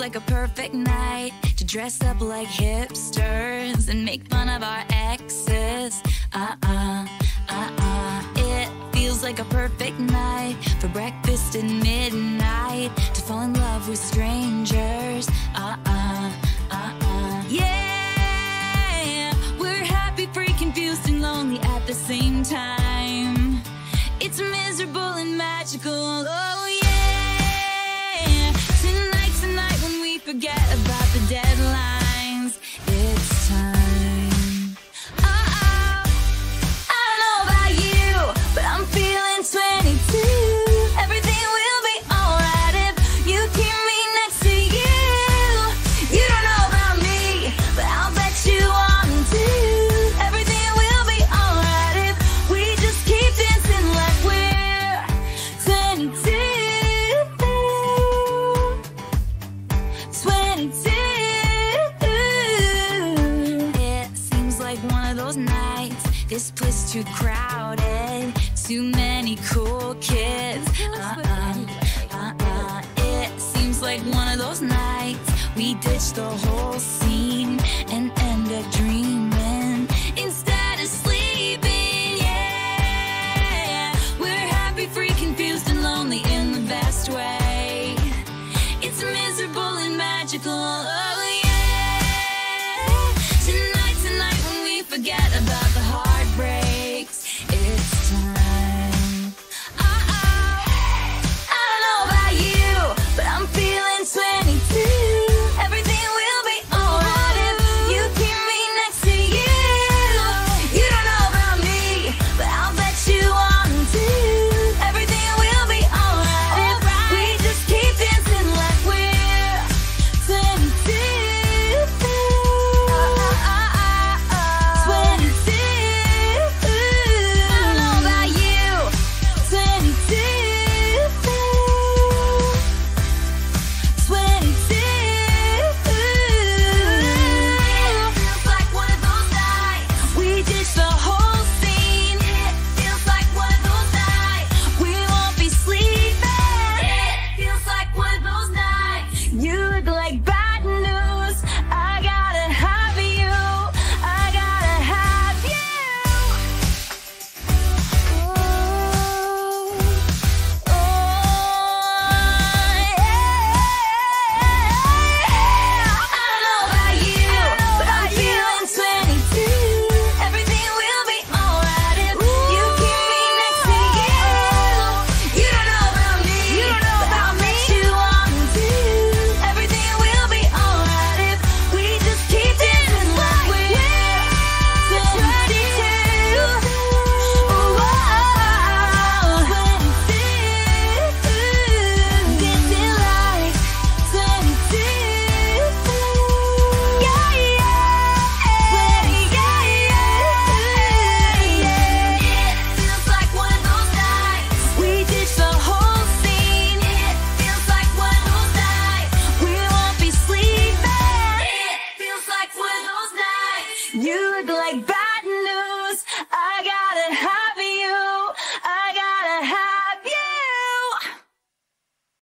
like a perfect night to dress up like hipsters and make fun of our exes. Uh uh, uh uh. It feels like a perfect night for breakfast at midnight to fall in love with strangers. Uh uh, uh uh. Yeah, we're happy, free, confused, and lonely at the same time. It's miserable and magical. Oh, yeah. This place too crowded, too many cool kids. Uh-uh, uh-uh. It seems like one of those nights. We ditch the whole scene and end up dreaming instead of sleeping. Yeah, we're happy, free, confused, and lonely in the best way. It's miserable and magical. It's the